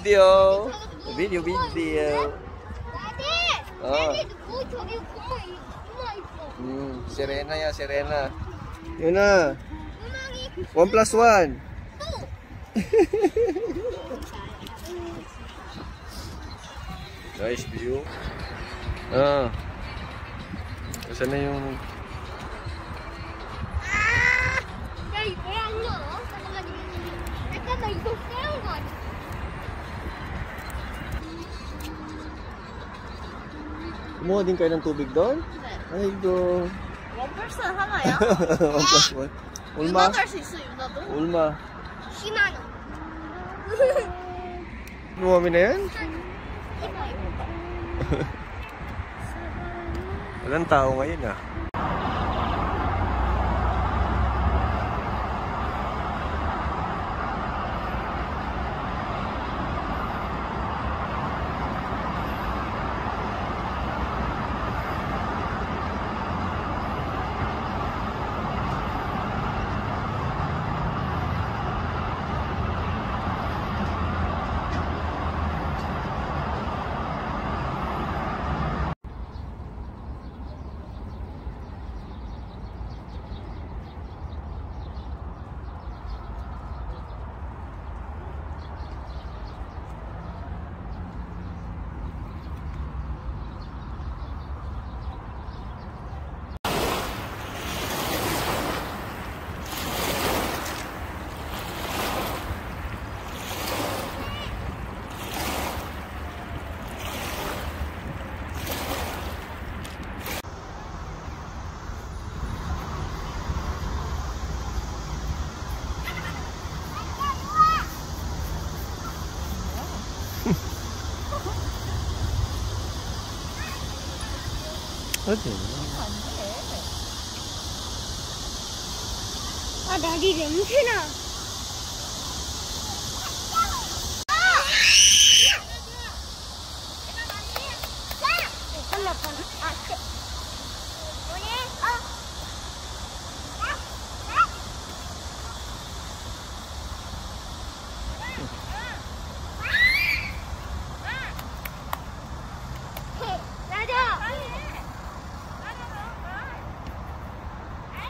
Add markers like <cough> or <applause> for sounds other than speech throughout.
Video. Video, video. Daddy! Oh. Daddy, oh, 저기 구멍, 이- 구멍 있어. Hmm, Serena ya, Serena. Yun na. 구멍이 One plus one. 또! Nice view. <laughs> Ah. Saan na yung... Kumuha din kayo ng tubig doon? Ay, go. 원펄슨 하나야? one <laughs> plus one. 유나 Ulma? 갈수 있어 유나도? Ulma. 10만 원. Kumuha mo na yan? 이거, 이거. <laughs> Walang tao ngayon ah. 어디? 아, 나리 냄새나.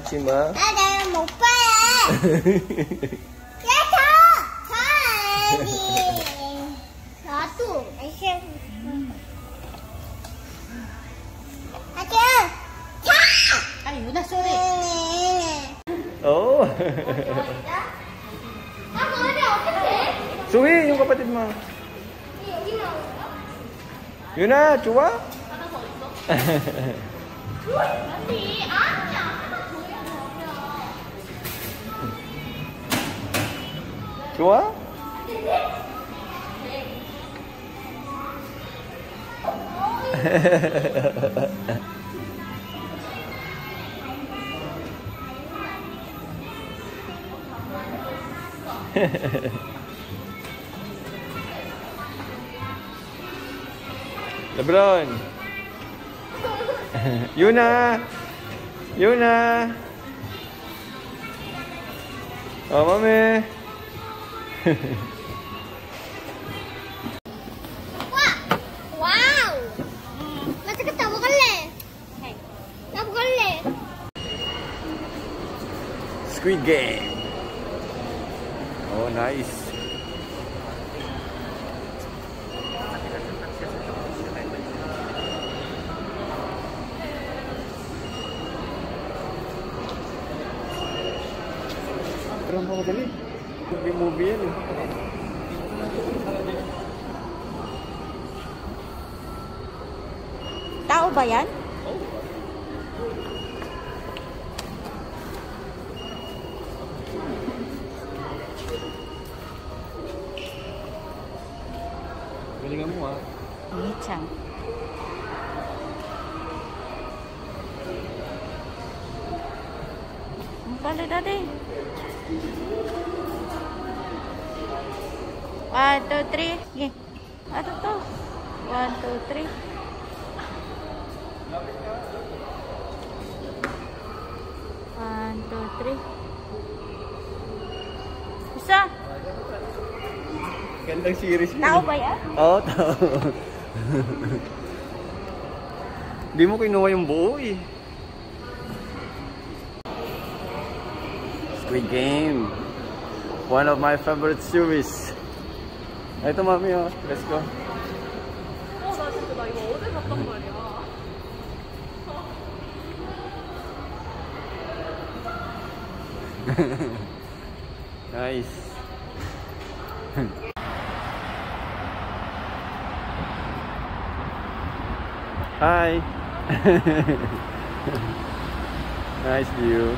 sao chị mở đây là một bé cái <laughs> thơ thơ <laughs> gì nó tủ đấy xem à chưa thơ ai muốn đặt xuống đi oh Suwi yung kapatid mo. Yun na, chuwa. Uy, hindi. Ah, 니야. chuwa? <laughs> Lebron. <laughs> Yuna. Yuna. Oh, mami. <laughs> Squid Game. Oh, nice. Pero mo Đừng đi mua mía nữa. Tahu ba yan? Galing mo ah. Ang chang. Ang pala dati. One, two, three. Sige. Ano to? One, two, three. One, two, three. Isa. Gandang series yun. Tao ba yan? Oo, tao. Di mo kinuha yung buo eh. Squid Game. One of my favorite series. Ito mami oh. Let's go. 어, <laughs> 나 진짜 나 이거 어제 봤단 말이야. Nice. <laughs> Hi. <laughs> nice view.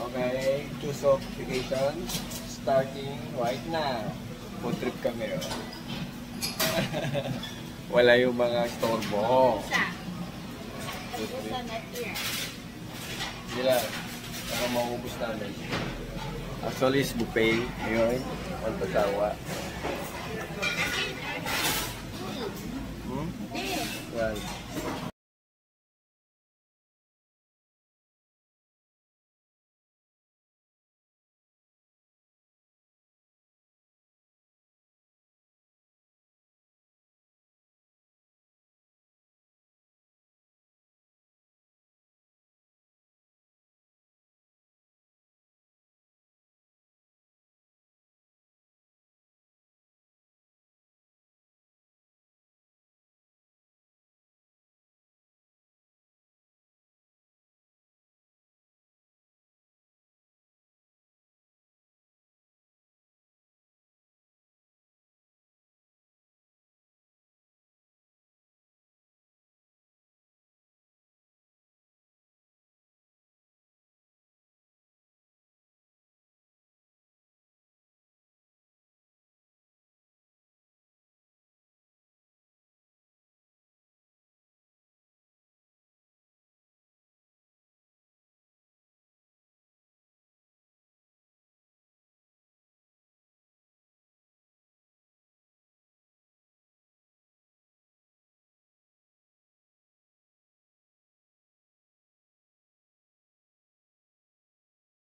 Okay, two application. Starting right now. Food trip kami. Oh. <laughs> Wala yung mga net here. Hindi lang. Baka maubos namin. Actually, is buffet. Ngayon, ang pasawa. Hmm? Yan.